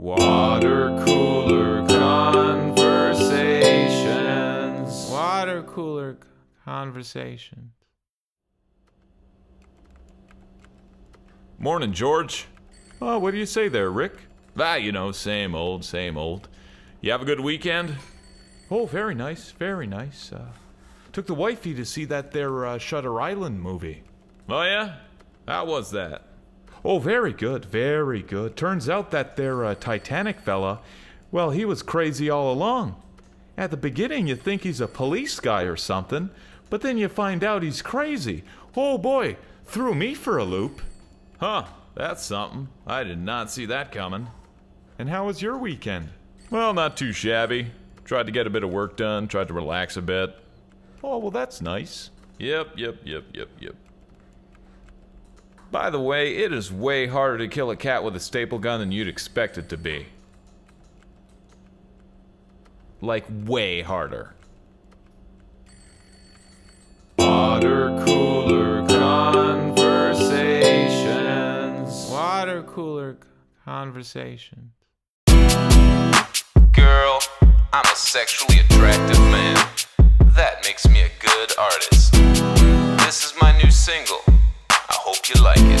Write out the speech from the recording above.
Water cooler conversations. Water cooler conversations. Morning, George. Oh, what do you say there, Rick? Ah, you know, same old, same old. You have a good weekend? Oh, very nice, very nice. Uh, took the wifey to see that there uh, Shutter Island movie. Oh, yeah? How was that? Oh, very good, very good. Turns out that there uh, Titanic fella, well, he was crazy all along. At the beginning, you think he's a police guy or something, but then you find out he's crazy. Oh boy, threw me for a loop. Huh, that's something. I did not see that coming. And how was your weekend? Well, not too shabby. Tried to get a bit of work done, tried to relax a bit. Oh, well, that's nice. Yep, yep, yep, yep, yep. By the way, it is way harder to kill a cat with a staple gun than you'd expect it to be. Like, way harder. Water cooler conversations. Water cooler conversations. Girl, I'm a sexually attractive man. That makes me a good artist. This is my new single. You like it.